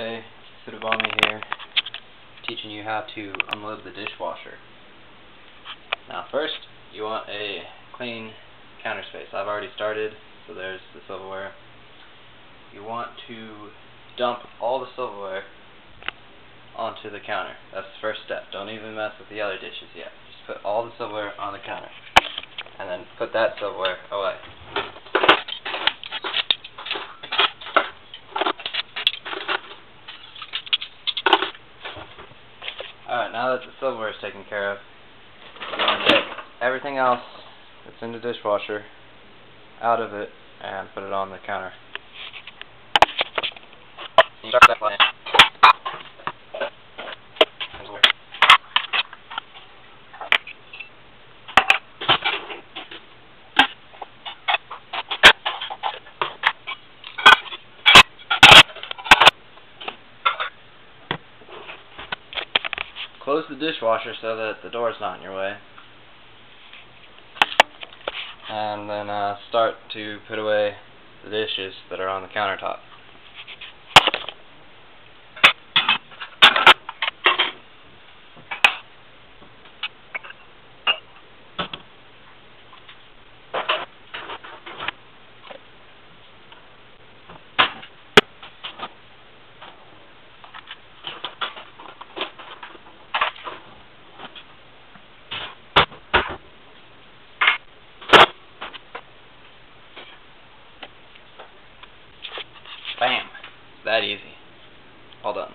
Hey, Kitsurubami here, teaching you how to unload the dishwasher. Now first, you want a clean counter space. I've already started, so there's the silverware. You want to dump all the silverware onto the counter. That's the first step. Don't even mess with the other dishes yet. Just put all the silverware on the counter. And then put that silverware away. Alright, now that the silverware is taken care of, you want to take everything else that's in the dishwasher out of it and put it on the counter. You start that line. Close the dishwasher so that the door's not in your way. And then uh, start to put away the dishes that are on the countertop. that easy. All done.